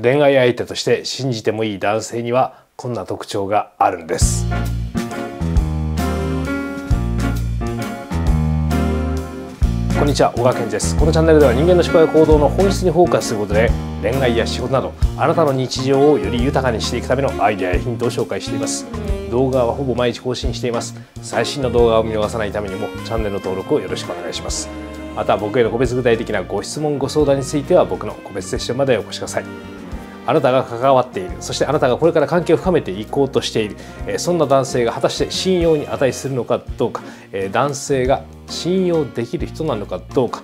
恋愛相手として信じてもいい男性にはこんな特徴があるんです。こんにちは小川健二です。このチャンネルでは人間の思考や行動の本質にフォーカスすることで恋愛や仕事などあなたの日常をより豊かにしていくためのアイデアやヒントを紹介しています。動画はほぼ毎日更新しています。最新の動画を見逃さないためにもチャンネル登録をよろしくお願いします。また僕への個別具体的なご質問ご相談については僕の個別セッションまでお越しください。あなたが関わっている。そしてあなたがこれから関係を深めていこうとしている、えそんな男性が果たして信用に値するのかどうか、え男性が信用できる人なのかどうか。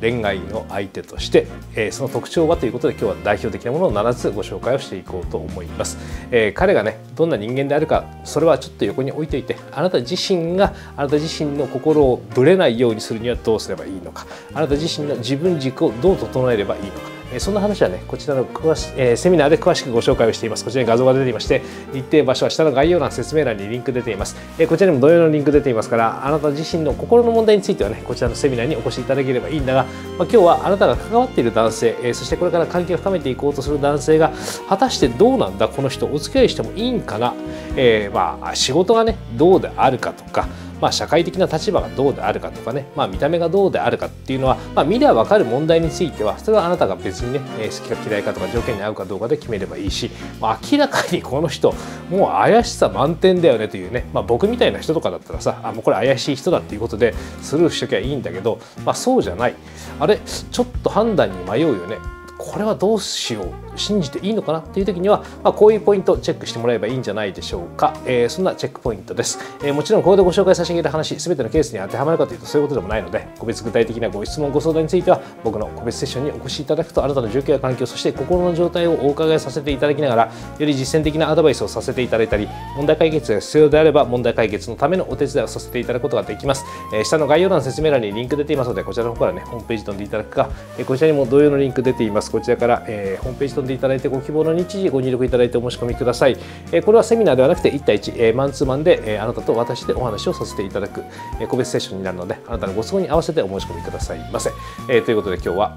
恋愛の相手として、え、その特徴はということで今日は代表的なものを7つご紹介をしていこうと思います、え、彼がねどんな人間であるかそれはちょっと横に置いといて。あなた自身があなた自身の心をぶれないようにするにはどうすればいいのか。あなた自身の自分軸をどう整えればいいのか。そんな話はねこちらの詳し、え、セミナーで詳しくご紹介をしています。こちらに画像が出ていまして日程場所は下の概要欄説明欄にリンク出ています、え、こちらにも同様のリンク出ていますからあなた自身の心の問題についてはねこちらのセミナーにお越しいただければいいんだが、まあ、今日はあなたが関わっている男性、え、そしてこれから関係を深めていこうとする男性が果たしてどうなんだこの人お付き合いしてもいいんかな、えー、まあ仕事がねどうであるかとかまあ、社会的な立場がどうであるかとかね、まあ、見た目がどうであるかっていうのは、まあ、見れば分かる問題についてはそれはあなたが別にね、好きか嫌いかとか条件に合うかどうかで決めればいいし、まあ、明らかにこの人もう怪しさ満点だよねというね、まあ、僕みたいな人とかだったらさあもうこれ怪しい人だっていうことでスルーしときゃいいんだけど、まあ、そうじゃない。あれちょっと判断に迷うよね。これはどうしよう信じていいのかなっていう時には、まあ、こういうポイントチェックしてもらえばいいんじゃないでしょうか、えー、そんなチェックポイントです、えー、もちろんここでご紹介差し上げる話全てのケースに当てはまるかというとそういうことでもないので個別具体的なご質問ご相談については僕の個別セッションにお越しいただくとあなたの状況や環境そして心の状態をお伺いさせていただきながらより実践的なアドバイスをさせていただいたり問題解決が必要であれば問題解決のためのお手伝いをさせていただくことができます、えー、下の概要欄説明欄にリンク出ていますのでこちらの方からねホームページ飛んでいただくか、えこちらにも同様のリンク出ています。こちらから、えホームページ飛んでいただいてご希望の日時ご入力いただいてお申し込みください。えこれはセミナーではなくて1対1、えマンツーマンで、えあなたと私でお話をさせていただく、え個別セッションになるのであなたのご都合に合わせてお申し込みくださいませ。えということで今日は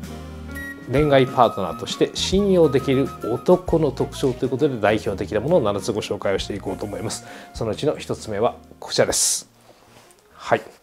恋愛パートナーとして信用できる男の特徴ということで代表的なものを7つご紹介をしていこうと思います。そのうちの1つ目はこちらです。はい。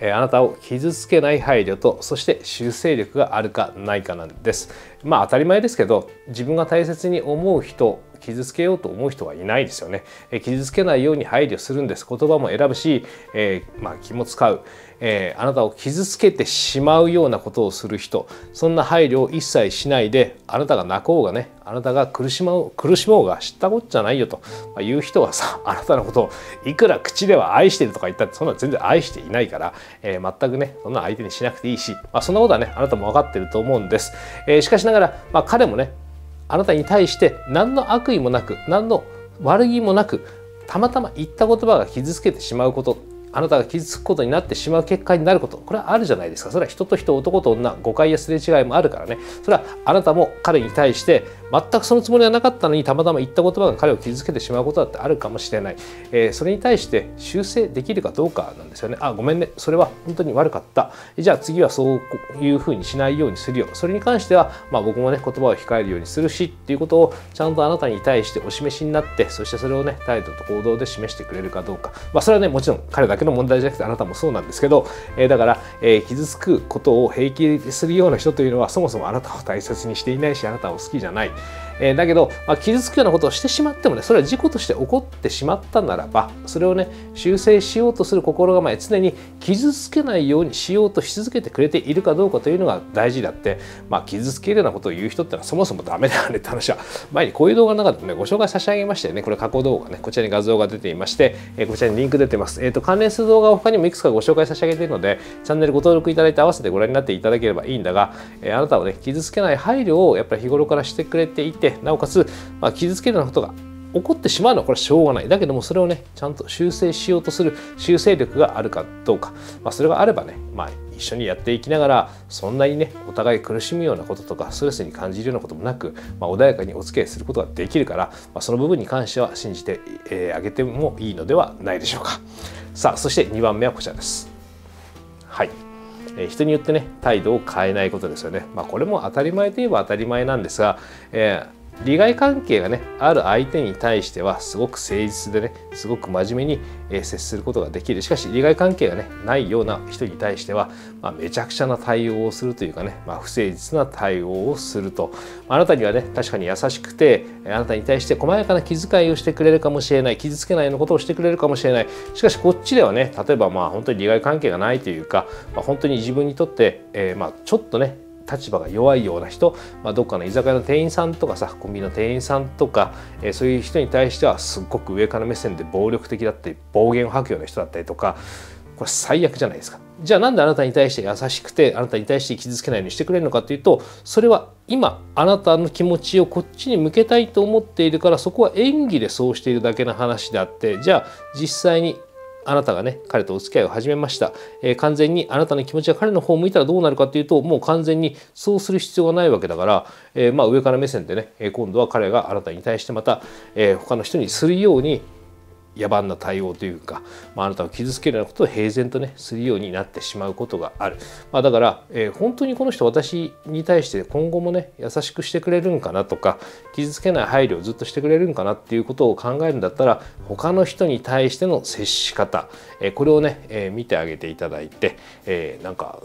あなたを傷つけない配慮とそして修正力があるかないかなんです。まあ当たり前ですけど自分が大切に思う人傷つけようと思う人はいないですよね、え傷つけないように配慮するんです。言葉も選ぶし、えー、まあ、気も使う、えー、あなたを傷つけてしまうようなことをする人。そんな配慮を一切しないであなたが泣こうがねあなたが苦しもう苦しもうが知ったこっちゃないよと。いう人はさあなたのことをいくら口では愛してるとか言ったってそんな全然愛していないから、えー、全くねそんな相手にしなくていいし、まあ、そんなことはねあなたも分かってると思うんです、えー、しかしながら、まあ、彼もねあなたに対して何の悪意もなく何の悪気もなくたまたま言った言葉が傷つけてしまうことあなたが傷つくことになってしまう結果になること。これはあるじゃないですか。それは人と人男と女誤解やすれ違いもあるからね。それはあなたも彼に対して全くそのつもりはなかったのにたまたま言った言葉が彼を傷つけてしまうことだってあるかもしれない、えー、それに対して修正できるかどうかなんですよね。あごめんね。それは本当に悪かった。じゃあ次はそういうふうにしないようにするよ。それに関しては、まあ、僕もね言葉を控えるようにするしっていうことをちゃんとあなたに対してお示しになってそしてそれをね態度と行動で示してくれるかどうか、まあ、それはねもちろん彼だけの問題じゃなくてあなたもそうなんですけど、えー、だから、えー、傷つくことを平気するような人というのはそもそもあなたを大切にしていないしあなたを好きじゃない。えー、だけど、まあ、傷つくようなことをしてしまってもねそれは事故として起こってしまったならばそれをね修正しようとする心構え常に傷つけないようにしようとし続けてくれているかどうかというのが大事であって、まあ、傷つけるようなことを言う人ってのはそもそもダメだよねって話は前にこういう動画の中でもねご紹介差し上げましてね。これ過去動画ねこちらに画像が出ていまして、えー、こちらにリンク出てます、えーと、関連する動画を他にもいくつかご紹介差し上げているのでチャンネルご登録いただいて合わせてご覧になっていただければいいんだが、えー、あなたをね傷つけない配慮をやっぱり日頃からしてくれていてなおかつまあ、傷つけるようなことが起こってしまうのはこれはしょうがない。だけどもそれをねちゃんと修正しようとする修正力があるかどうか、まあ、それがあればね、まあ、一緒にやっていきながらそんなにねお互い苦しむようなこととかストレスに感じるようなこともなく、まあ、穏やかにお付き合いすることができるから、まあ、その部分に関しては信じてあ、えー、げてもいいのではないでしょうか。さあそして2番目はこちらです。はい。人によってね態度を変えないことですよね。まあ、これも当たり前といえば当たり前なんですが、えー利害関係がねある相手に対してはすごく誠実でねすごく真面目に、え接することができる。しかし利害関係がねないような人に対しては、まあ、めちゃくちゃな対応をするというかね、まあ、不誠実な対応をすると。あなたにはね確かに優しくてあなたに対して細やかな気遣いをしてくれるかもしれない傷つけないようなことをしてくれるかもしれない。しかしこっちではね例えばまあ本当に利害関係がないというか、まあ、本当に自分にとって、えー、まあちょっとね立場が弱いような人、まあ、どっかの居酒屋の店員さんとかさコンビニの店員さんとか、えー、そういう人に対してはすっごく上から目線で暴力的だったり暴言を吐くような人だったりとかこれ最悪じゃないですか。じゃあなんであなたに対して優しくてあなたに対して傷つけないようにしてくれるのかというとそれは今あなたの気持ちをこっちに向けたいと思っているからそこは演技でそうしているだけの話であってじゃあ実際にあなたがね彼とお付き合いを始めました、えー、完全にあなたの気持ちが彼の方を向いたらどうなるかっていうともう完全にそうする必要がないわけだから、えー、まあ上から目線でね今度は彼があなたに対してまた、え、他の人にするように野蛮な対応というか、まあ、あなたを傷つけるようなことを平然とねするようになってしまうことがある、まあ、だから、えー、本当にこの人私に対して今後もね優しくしてくれるんかなとか傷つけない配慮をずっとしてくれるんかなっていうことを考えるんだったら他の人に対しての接し方、えー、これをね、えー、見てあげていただいて、えー、なんか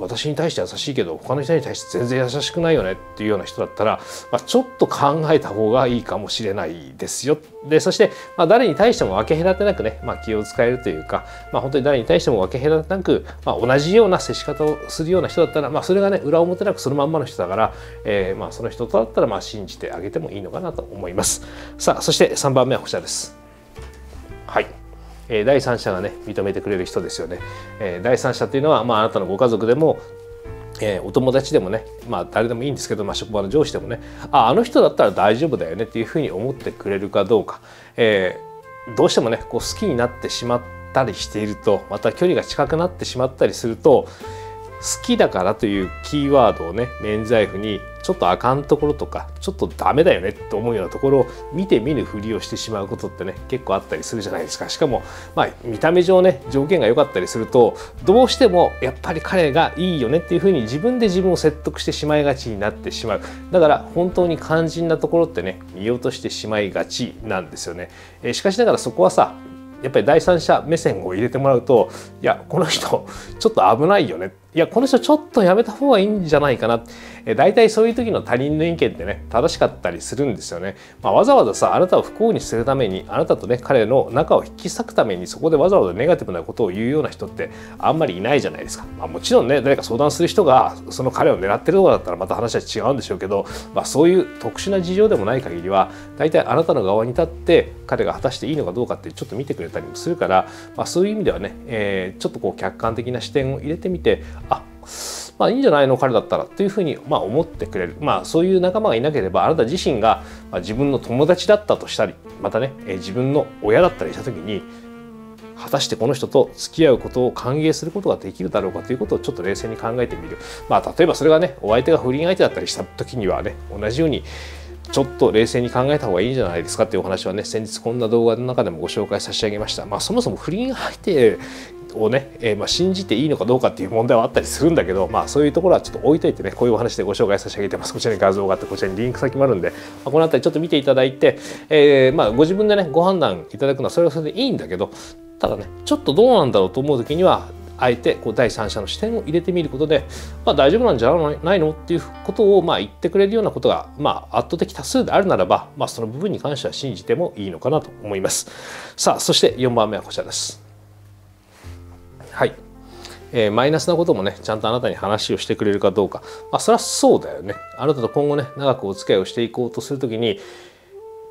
私に対して優しいけど他の人に対して全然優しくないよねっていうような人だったら、まあ、ちょっと考えた方がいいかもしれないですよ。でそして、まあ、誰に対しても分け隔てなくね、まあ、気を使えるというか、まあ、本当に誰に対しても分け隔てなく、まあ、同じような接し方をするような人だったら、まあ、それがね裏表なくそのまんまの人だから、えー、まあその人とだったらまあ信じてあげてもいいのかなと思います。さあそして3番目はこちらです。はいえ第三者がね認めてくれる人ですよね。え第三者っていうのは、まあ、あなたのご家族でもえー、お友達でもね、まあ、誰でもいいんですけど、まあ、職場の上司でもねああの人だったら大丈夫だよねっていうふうに思ってくれるかどうか、えー、どうしてもねこう好きになってしまったりしているとまた距離が近くなってしまったりすると好きだからというキーワードをね免罪符にちょっとあかんところとかちょっとダメだよねって思うようなところを見て見ぬふりをしてしまうことってね結構あったりするじゃないですか。しかもまあ見た目上ね条件が良かったりするとどうしてもやっぱり彼がいいよねっていうふうに自分で自分を説得してしまいがちになってしまう。だから本当に肝心なところってね見落としてしまいがちなんですよね、えしかしながらそこはさやっぱり第三者目線を入れてもらうといやこの人ちょっと危ないよねいやこの人ちょっとやめた方がいいんじゃないかな。え大体そういう時の他人の意見ってね正しかったりするんですよね、まあ、わざわざさあなたを不幸にするためにあなたとね彼の仲を引き裂くためにそこでわざわざネガティブなことを言うような人ってあんまりいないじゃないですか、まあ、もちろんね誰か相談する人がその彼を狙ってるとかだったらまた話は違うんでしょうけど、まあ、そういう特殊な事情でもない限りは大体あなたの側に立って彼が果たしていいのかどうかってちょっと見てくれたりもするから、まあ、そういう意味ではね、えー、ちょっとこう客観的な視点を入れてみてあまあいいんじゃないの彼だったらというふうにまあ思ってくれる、まあ、そういう仲間がいなければあなた自身が自分の友達だったとしたりまたね自分の親だったりした時に果たしてこの人と付き合うことを歓迎することができるだろうかということをちょっと冷静に考えてみる。まあ、例えばそれがねお相手が不倫相手だったりした時にはね同じようにちょっと冷静に考えた方がいいんじゃないですかっていうお話はね先日こんな動画の中でもご紹介差し上げました。まあ、そもそも不倫相手をね、えー、まあ、信じていいのかどうかっていう問題はあったりするんだけど、まあ、そういうところはちょっと置いといてねこういうお話でご紹介差し上げてますこちらに画像があってこちらにリンク先もあるんで、まあ、この辺りちょっと見ていただいて、えー、まあ、ご自分でねご判断いただくのはそれはそれでいいんだけどただねちょっとどうなんだろうと思う時にはあえてこう第三者の視点を入れてみることで、まあ、大丈夫なんじゃないのっていうことをまあ言ってくれるようなことが、まあ、圧倒的多数であるならば、まあ、その部分に関しては信じてもいいのかなと思います。さあそして4番目はこちらです。はい。えー、マイナスなこともねちゃんとあなたに話をしてくれるかどうかまあそりゃそうだよねあなたと今後ね長くお付き合いをしていこうとする時に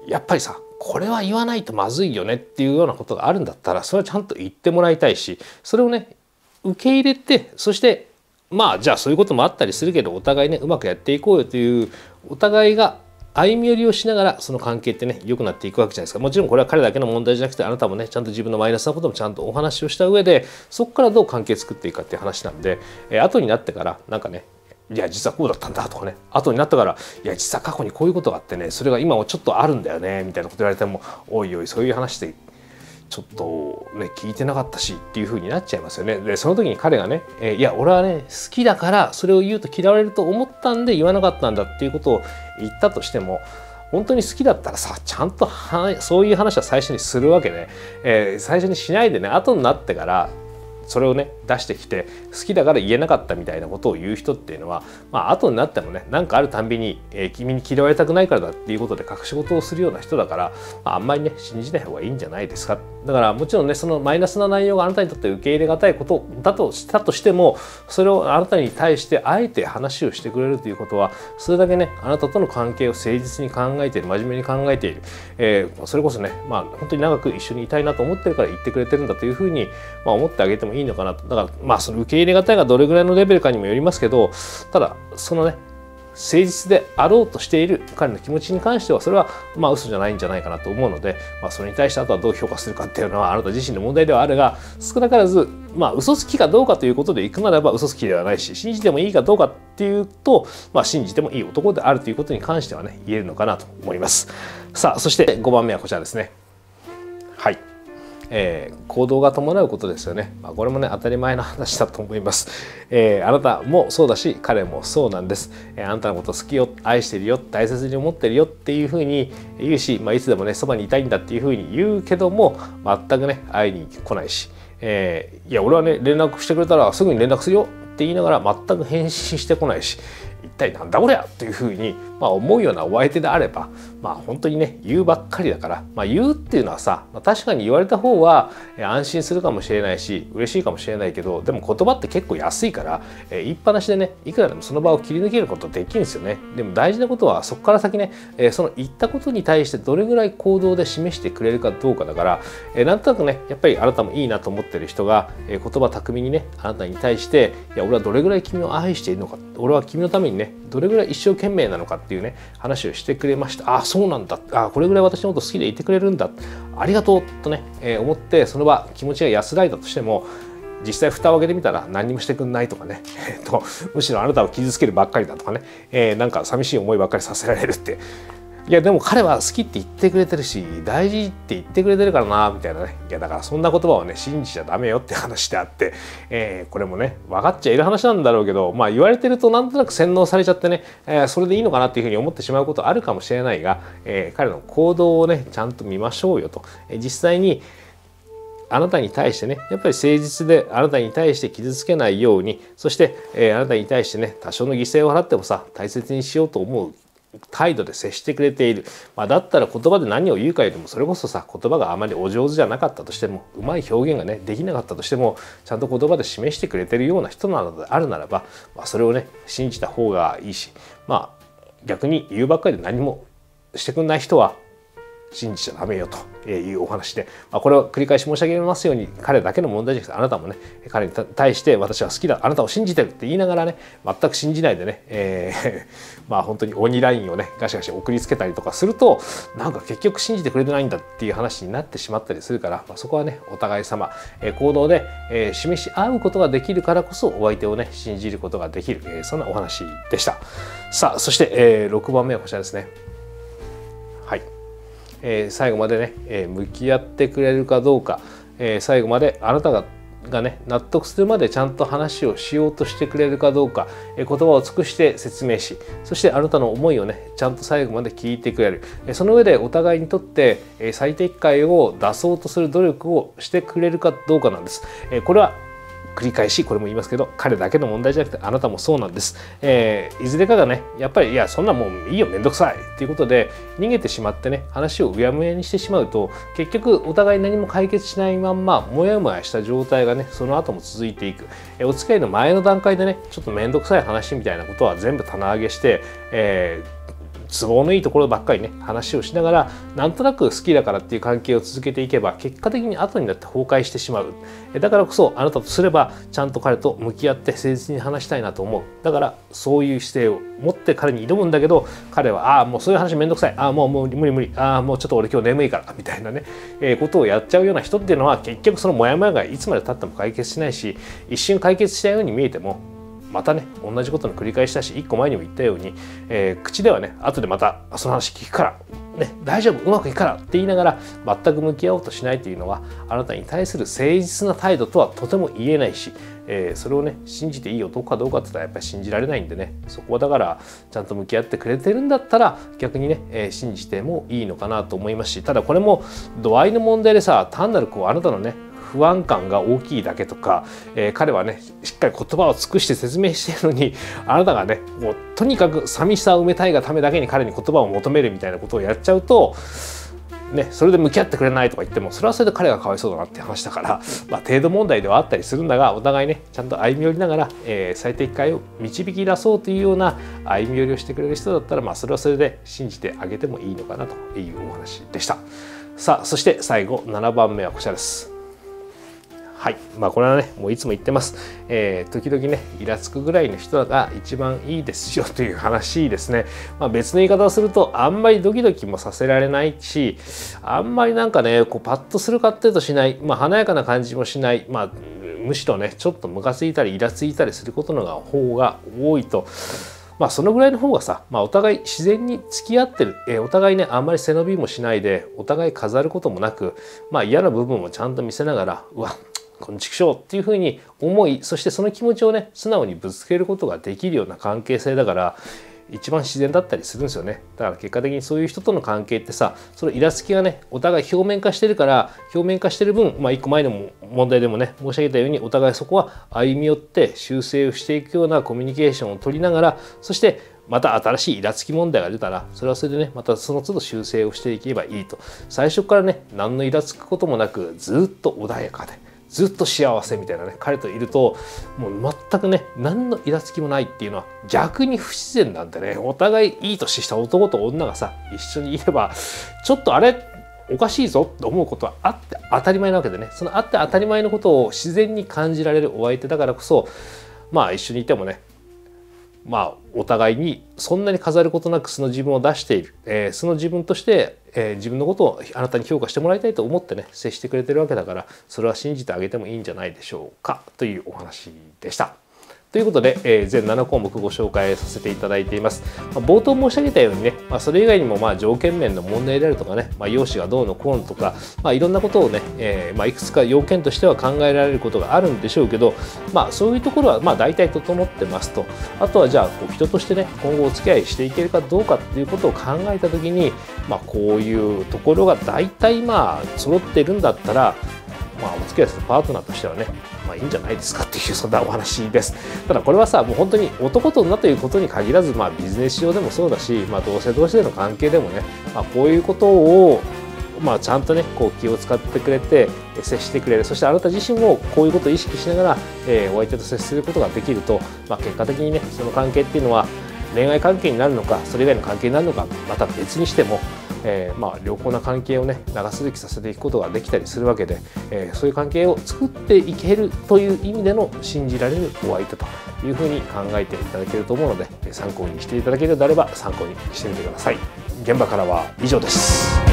やっぱりさこれは言わないとまずいよねっていうようなことがあるんだったらそれはちゃんと言ってもらいたいしそれをね受け入れてそしてまあじゃあそういうこともあったりするけどお互いねうまくやっていこうよというお互いが歩み寄りをしながらその関係ってね良くなっていくわけじゃないですか。もちろんこれは彼だけの問題じゃなくてあなたもねちゃんと自分のマイナスなこともちゃんとお話をした上でそこからどう関係作っていくかっていう話なんで、えー、後になってからなんかねいや実はこうだったんだとかね後になったからいや実は過去にこういうことがあってねそれが今もちょっとあるんだよねみたいなこと言われてもおいおいそういう話でちょっとね聞いてなかったしっていう風になっちゃいますよね。でその時に彼がね、えー、いや俺はね好きだからそれを言うと嫌われると思ったんで言わなかったんだっていうことを言ったとしても本当に好きだったらさちゃんとはそういう話は最初にするわけで、えー、最初にしないでね後になってからそれをね出してきて好きだから言えなかったみたいなことを言う人っていうのはまあ後になってもね何かあるたんびに、えー、君に嫌われたくないからだっていうことで隠し事をするような人だから、まあ、あんまりね信じない方がいいんじゃないですか。だからもちろんねそのマイナスな内容があなたにとって受け入れがたいことだとしたとしてもそれをあなたに対してあえて話をしてくれるということはそれだけねあなたとの関係を誠実に考えている真面目に考えている、えー、それこそねまあ本当に長く一緒にいたいなと思ってるから言ってくれてるんだというふうに、まあ、思ってあげてもいいいいのかなとだからまあその受け入れがたいがどれぐらいのレベルかにもよりますけどただそのね誠実であろうとしている彼の気持ちに関してはそれはまあ嘘じゃないんじゃないかなと思うので、まあ、それに対してあとはどう評価するかっていうのはあなた自身の問題ではあるが少なからずまあ嘘つきかどうかということでいくならば嘘つきではないし信じてもいいかどうかっていうと、まあ、信じてもいい男であるということに関してはね言えるのかなと思います。さあそして5番目はこちらですね。はいえー、行動が伴うことですよね、まあ、これもね当たり前の話だと思います、えー、あなたもそうだし彼もそうなんです、えー、あなたのこと好きよ愛してるよ大切に思ってるよっていうふうに言うし、まあ、いつでもねそばにいたいんだっていうふうに言うけども全くね会いに来ないし、えー、いや俺はね連絡してくれたらすぐに連絡するよって言いながら全く返信してこないし一体なんだこりゃというふうに、まあ、思うようなお相手であれば、まあ、本当にね言うばっかりだから、まあ、言うっていうのはさ、まあ、確かに言われた方は安心するかもしれないし嬉しいかもしれないけどでも言葉って結構安いから、えー、言いっぱなしでねいくらでもその場を切り抜けることできるんですよね。でも大事なことはそこから先ね、えー、その言ったことに対してどれぐらい行動で示してくれるかどうかだから、えー、なんとなくねやっぱりあなたもいいなと思ってる人が、えー、言葉巧みにねあなたに対していや俺はどれぐらい君を愛しているのか俺は君のためにねどれぐらい一生懸命なのかっていうね話をしてくれました。ああそうなんだ。あこれぐらい私のこと好きでいてくれるんだ。ありがとうとね、えー、思ってその場気持ちが安らいだとしても実際蓋を開けてみたら何にもしてくんないとかね、えーと、むしろあなたを傷つけるばっかりだとかね、えー、なんか寂しい思いばっかりさせられるって。いやでも彼は好きって言ってくれてるし大事って言ってくれてるからなみたいなね。いやだからそんな言葉をね信じちゃダメよって話であって、えー、これもね分かっちゃいる話なんだろうけどまあ言われてるとなんとなく洗脳されちゃってね、えー、それでいいのかなっていうふうに思ってしまうことあるかもしれないが、えー、彼の行動をねちゃんと見ましょうよと、えー、実際にあなたに対してねやっぱり誠実であなたに対して傷つけないようにそして、えー、あなたに対してね多少の犠牲を払ってもさ大切にしようと思う態度で接してくれている、まあ、だったら言葉で何を言うかよりもそれこそさ言葉があまりお上手じゃなかったとしてもうまい表現がねできなかったとしてもちゃんと言葉で示してくれてるような人なのであるならば、まあ、それをね信じた方がいいしまあ逆に言うばっかりで何もしてくんない人は信じちゃダメよというお話で、まあ、これを繰り返し申し上げますように彼だけの問題じゃなくてあなたもね彼に対して私は好きだあなたを信じてるって言いながらね全く信じないでね、えー、まあ本当に鬼ラインをねガシガシ送りつけたりとかするとなんか結局信じてくれてないんだっていう話になってしまったりするから、まあ、そこはねお互い様、えー、行動で、えー、示し合うことができるからこそお相手をね信じることができる、えー、そんなお話でした。さあそして、えー、6番目はこちらですね。えー、最後までね、えー、向き合ってくれるかどうか、えー、最後まであなたががね納得するまでちゃんと話をしようとしてくれるかどうか、え言葉を尽くして説明しそしてあなたの思いをねちゃんと最後まで聞いてくれる、えその上でお互いにとって、え最適解を出そうとする努力をしてくれるかどうかなんです、えこれは繰り返しこれも言いますけど彼だけの問題じゃなくてあなたもそうなんです、えー、いずれかがねやっぱりいやそんなもういいよめんどくさいっていうことで逃げてしまってね話をうやむやにしてしまうと結局お互い何も解決しないまんまモヤモヤした状態がねその後も続いていく、えー、お付き合いの前の段階でねちょっとめんどくさい話みたいなことは全部棚上げして、えー都合のいいところばっかりね話をしながらなんとなく好きだからっていう関係を続けていけば結果的に後になって崩壊してしまう。だからこそあなたとすればちゃんと彼と向き合って誠実に話したいなと思う。だからそういう姿勢を持って彼に挑むんだけど彼はああもうそういう話めんどくさい。ああもうもう無理無理。ああもうちょっと俺今日眠いからみたいなね、えー、ことをやっちゃうような人っていうのは結局そのモヤモヤがいつまでたっても解決しないし一瞬解決したように見えてもまたね同じことの繰り返しだし一個前にも言ったように、えー、口ではね後でまたその話聞くからね、大丈夫うまくいくからって言いながら全く向き合おうとしないというのはあなたに対する誠実な態度とはとても言えないし、えー、それをね信じていい男かどうかって言ったらやっぱり信じられないんでね。そこはだからちゃんと向き合ってくれてるんだったら逆にね、えー、信じてもいいのかなと思いますしただこれも度合いの問題でさ単なるこうあなたのね不安感が大きいだけとか、えー、彼はねしっかり言葉を尽くして説明してるのにあなたがねもうとにかく寂しさを埋めたいがためだけに彼に言葉を求めるみたいなことをやっちゃうとね、それで向き合ってくれないとか言ってもそれはそれで彼がかわいそうだなって話だから、まあ、程度問題ではあったりするんだがお互いねちゃんと歩み寄りながら、えー、最適解を導き出そうというような歩み寄りをしてくれる人だったら、まあ、それはそれで信じてあげてもいいのかなというお話でした。さあそして最後7番目はこちらです。はい。まあこれはねもういつも言ってます、えー、時々ねイラつくぐらいの人が一番いいですよ という話ですね、まあ、別の言い方をするとあんまりドキドキもさせられないしあんまりなんかねこうパッとするかっていうとしない、まあ、華やかな感じもしない。まあむしろねちょっとムカついたりイラついたりすることの方が多いと。まあそのぐらいの方がさ、まあ、お互い自然に付き合ってる、えー、お互いねあんまり背伸びもしないでお互い飾ることもなくまあ嫌な部分もちゃんと見せながらうわこの畜生っていうふうに思いそしてその気持ちをね素直にぶつけることができるような関係性だから一番自然だったりするんですよね。だから結果的にそういう人との関係ってさそのイラつきがねお互い表面化してるから表面化してる分まあ一個前の問題でもね申し上げたようにお互いそこは歩み寄って修正をしていくようなコミュニケーションを取りながらそしてまた新しいイラつき問題が出たらそれはそれでねまたその都度修正をしていけばいいと。最初からね何のイラつくこともなくずっと穏やかで。ずっと幸せみたいなね彼といるともう全くね何のイラつきもないっていうのは逆に不自然なんでねお互いいい年した男と女がさ一緒にいればちょっとあれおかしいぞって思うことはあって当たり前なわけでねそのあって当たり前のことを自然に感じられるお相手だからこそまあ一緒にいてもねまあお互いにそんなに飾ることなく素の自分を出している、えー、素の自分として、えー、自分のことをあなたに評価してもらいたいと思ってね接してくれてるわけだからそれは信じてあげてもいいんじゃないでしょうかというお話でした。ということで、えー、全7項目ご紹介させていただいています。まあ、冒頭申し上げたようにね、まあ、それ以外にもまあ条件面の問題であるとかね、まあ、容姿がどうのこうのとか、まあ、いろんなことをね、えー、まあ、いくつか要件としては考えられることがあるんでしょうけど、まあ、そういうところはまあ大体整ってますと。あとはじゃあこう人としてね、今後お付き合いしていけるかどうかっていうことを考えた時に、まあ、こういうところが大体まあ揃ってるんだったら、まあ、お付き合いするパートナーとしてはねまあいいんじゃないですかっていうそんなお話です。ただこれはさもう本当に男と女ということに限らず、まあ、ビジネス上でもそうだし、まあ、同性同士での関係でもね、まあ、こういうことをまあ、ちゃんとねこう気を使ってくれて接してくれる。そしてあなた自身もこういうことを意識しながら、えー、お相手と接することができると、まあ、結果的にねその関係っていうのは恋愛関係になるのかそれ以外の関係になるのかまた別にしてもえー、まあ、良好な関係をね長続きさせていくことができたりするわけで、えー、そういう関係を作っていけるという意味での信じられるお相手というふうに考えていただけると思うので参考にしていただけるのであれば参考にしてみてください。現場からは以上です